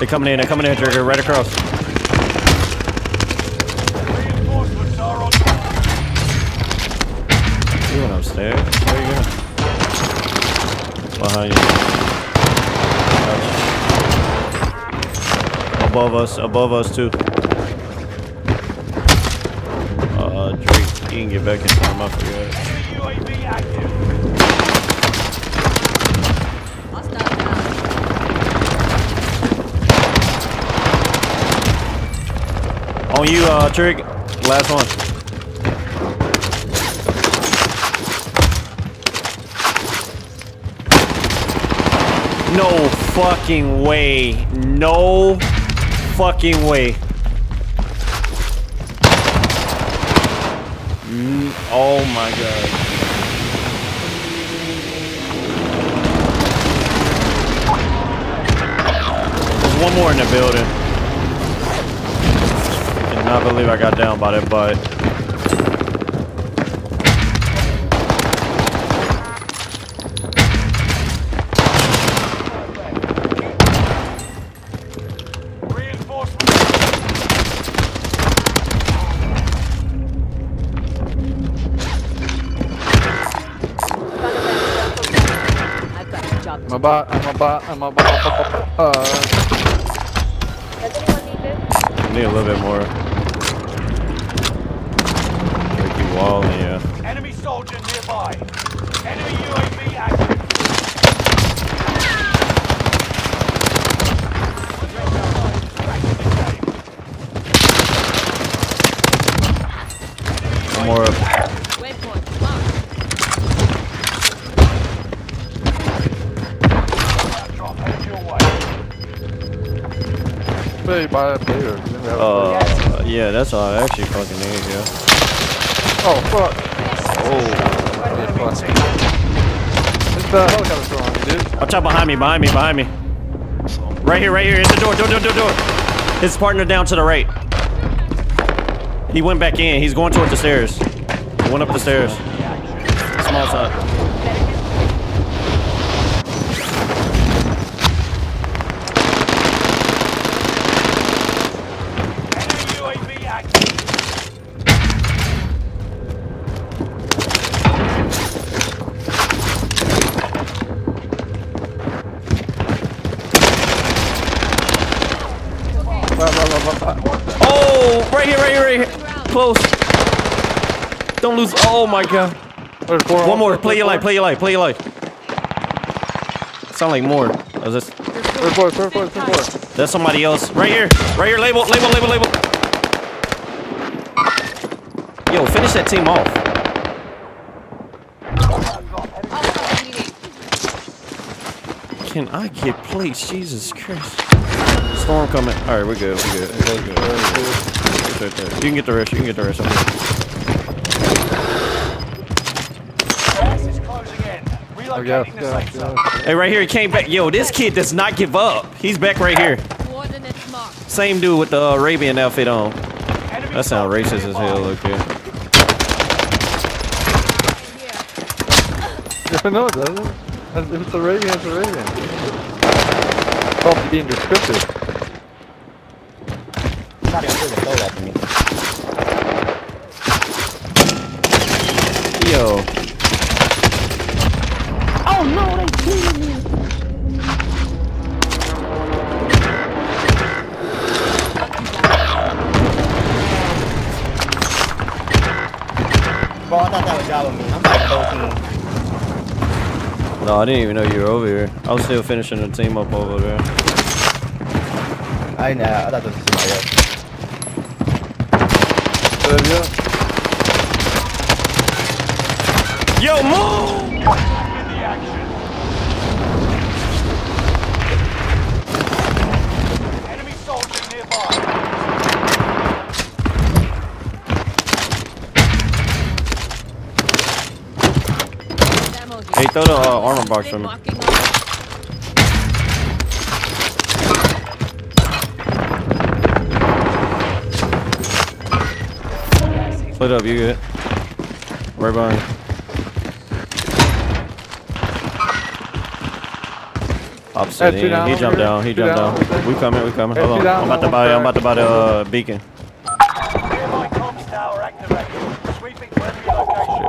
They're coming in, they're coming in, Trigger, right across. Reinforcements are. You went upstairs. Where you going? Behind you. Gotcha. Above us, above us too. Uh, Drake, you can get back in time, I forgot. UAV active. Hostile down. On you, uh, Trick. Last one. No fucking way. No fucking way. Mm, oh my god. There's one more in the building. Cannot believe I got down by that butt. Reinforcements. I've got a job. I'm a bot, I'm a bot, I'm a bot. Uh, Does anyone need this? I need a little bit more. Like you wall, yeah. Enemy soldier nearby. Enemy UAV active. One more up. Waypoint. Mark. Drop headed your way. play by a player. You didn't have a Uh, yeah, that's all I actually fucking need, yeah. Oh, fuck. Oh. Plus. It's the on you, dude. Watch out behind me, behind me, behind me. Right here, right here, in the door, door, door, door, door. His partner down to the right. He went back in. He's going toward the stairs. He went up the stairs. Small side. Oh, right here, right here, right here. Close. Don't lose. Oh my god. One more. Play your life. Play your life. Play your life. Sound like more. Is this? There's four, there's four, there's four. That's somebody else. Right here. Right here. Label. Label. Label. Label. Yo, finish that team off. Can I get plates? Jesus Christ. Storm coming. All right, we're good. We're good. We're good. We're good. It's right there. You can get the rest. You can get the rest. Gas is closing in. Yeah, yeah, safe zone. yeah. Hey, right here. He came back. Yo, this kid does not give up. He's back right here. Same dude with the Arabian outfit on. That sounds racist as hell. Look here. No, it doesn't. If it's Arabian, it's Arabian. It's being descriptive. Somebody gonna shoot stole that from me. Yo. Oh no, they killed me. Bro, I thought that was y'all me. I'm like whole team. No, I didn't even know you were over here. I was still finishing the team up over there. I know. I thought this was somebody else. Yeah. Yo, move! In the action. Enemy soldier nearby. Hey, throw the uh, armor box Big from me. Split up, you good. Right behind. Opposite Hey, two end. down He jumped down. He jumped down down. We coming. We coming. Hold on. I'm about to buy. I'm about to buy the uh, beacon. Nearby comms tower activated. Sweeping to enemy location.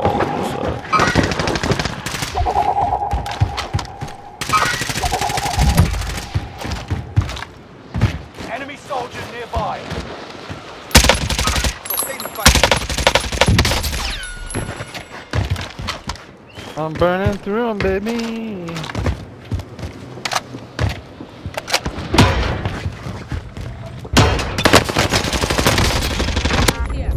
Enemy soldiers nearby. I'm burning through 'em, baby. Here.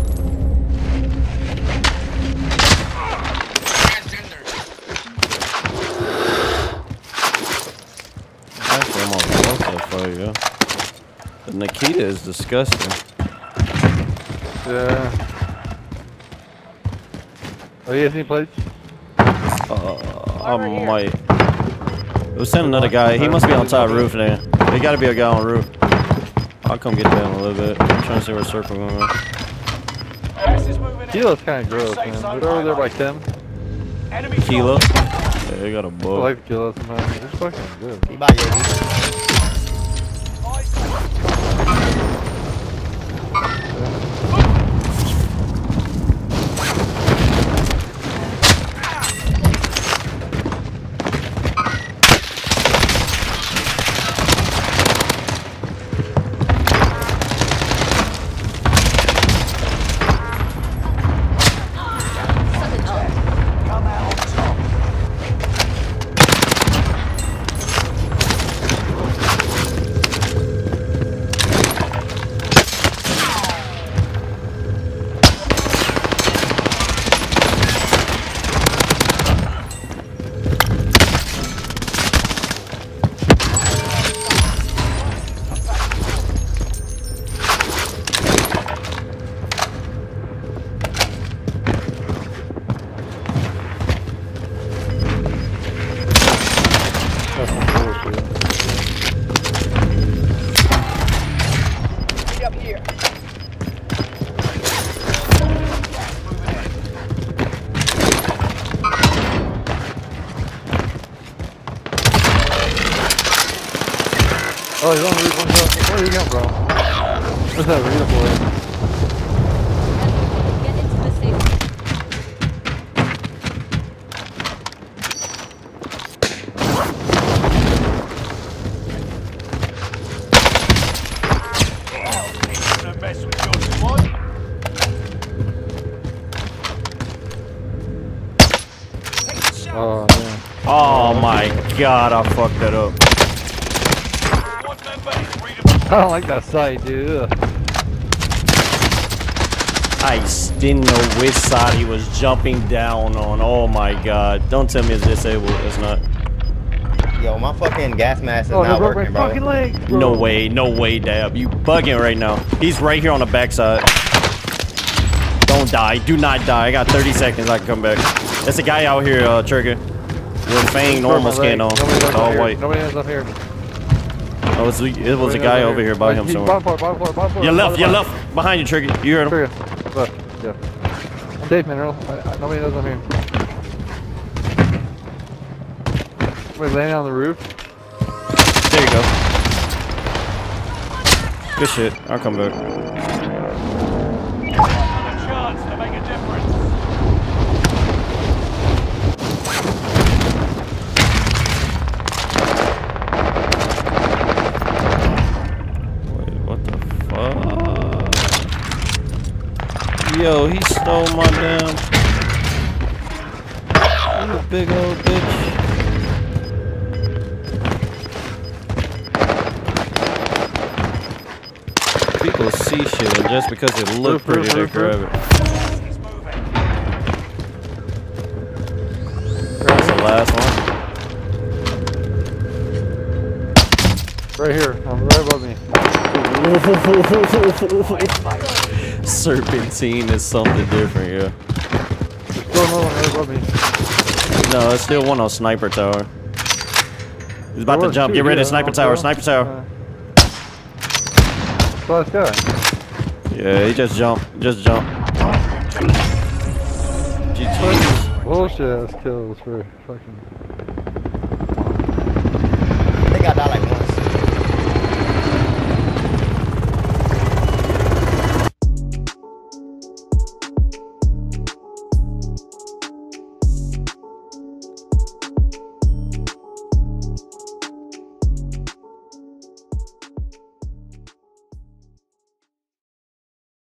Actually, I'm on the for you. The Nikita is disgusting. Yeah. Oh, you guys need plates? I might. We'll send another guy. He must be on top roof there. There gotta be a guy on roof. I'll come get that in a little bit. I'm trying to see where circle going. on. Gas is. Kilo's kind of gross, Safe man. zone They're over there by highlighted. Tim. Kilo. Yeah, they got a bug. I like Kilo sometimes. It's fucking good. He Oh, he's on the roof. One shot. Where are you going, bro? Where's that arena boy? Oh, man. Oh my god, I fucked that up. Squad member is readable. I don't like that sight, dude. I I s- didn't know which side he was jumping down on. Oh my god. Don't tell me it's disabled. It's not. Yo, my fucking gas mask is Oh, no, not broke my working, bro. fucking leg. Bro. No way. No way, Dab. You bugging right now. He's right here on the backside. Don't die. Do not die. I got 30 seconds. I can come back. There's a guy out here, uh, Trigger. With Fang normal skin on. Knows All white. Nobody knows up here. Oh, it's, it was a guy over here by Like, him somewhere. Bottom bottom floor, bottom floor. Your left, your left. Behind you, Trigger. You heard him. Trigger. Left. Yeah. I'm Dave Mineral. I, I, nobody knows I'm here. Somebody landing on the roof. There you go. Good shit. I'll come back. A chance to make a difference. Wait, what the fuck? Yo, he stole my damn. You big old bitch. People see shit and just because it look Roof, roof, pretty, they grab it. That's the last one. Right here. Um, right above me. Serpentine is something different, yeah. Still another one right above me. No, it's still one on Sniper Tower. He's about There to jump. Get ready, yeah, Sniper Tower. Sniper Tower. Uh, let's go. Yeah, he just jumped. Just jumped. Bullshit ass kills for fucking.